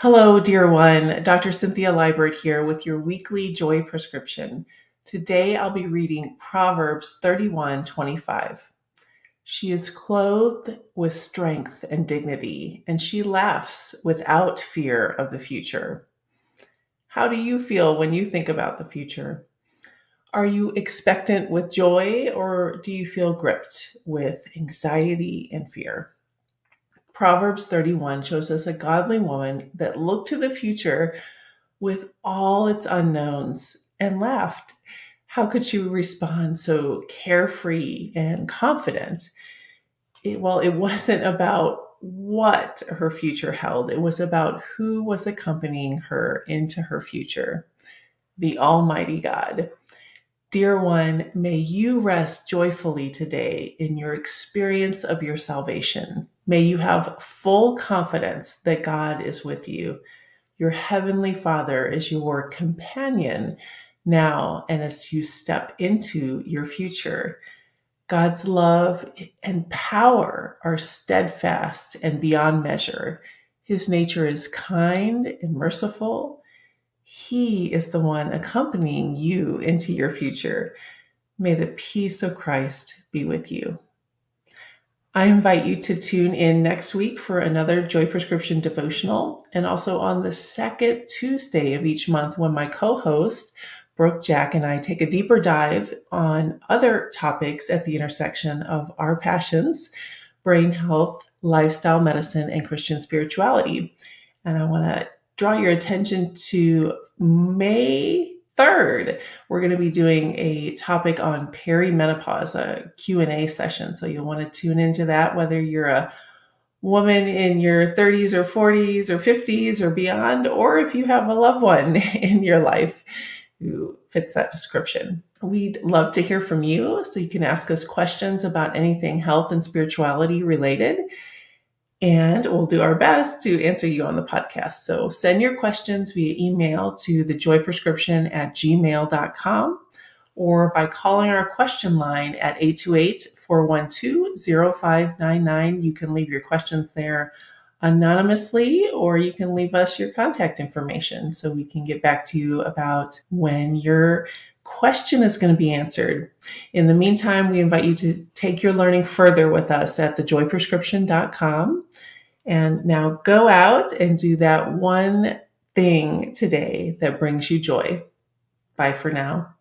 Hello, dear one. Dr. Cynthia Libert here with your weekly joy prescription. Today I'll be reading Proverbs 31 25. She is clothed with strength and dignity, and she laughs without fear of the future. How do you feel when you think about the future? Are you expectant with joy, or do you feel gripped with anxiety and fear? Proverbs 31 shows us a godly woman that looked to the future with all its unknowns and laughed. How could she respond so carefree and confident? It, well, it wasn't about what her future held, it was about who was accompanying her into her future the Almighty God. Dear one, may you rest joyfully today in your experience of your salvation. May you have full confidence that God is with you. Your heavenly Father is your companion now and as you step into your future. God's love and power are steadfast and beyond measure. His nature is kind and merciful he is the one accompanying you into your future. May the peace of Christ be with you. I invite you to tune in next week for another Joy Prescription devotional, and also on the second Tuesday of each month when my co host, Brooke Jack, and I take a deeper dive on other topics at the intersection of our passions brain health, lifestyle medicine, and Christian spirituality. And I want to draw your attention to May 3rd. We're going to be doing a topic on perimenopause, a Q&A session. So you'll want to tune into that whether you're a woman in your 30s or 40s or 50s or beyond, or if you have a loved one in your life who fits that description. We'd love to hear from you. So you can ask us questions about anything health and spirituality related and we'll do our best to answer you on the podcast. So send your questions via email to thejoyprescription at gmail.com or by calling our question line at 828-412-0599. You can leave your questions there anonymously or you can leave us your contact information so we can get back to you about when you're question is going to be answered. In the meantime, we invite you to take your learning further with us at thejoyprescription.com. And now go out and do that one thing today that brings you joy. Bye for now.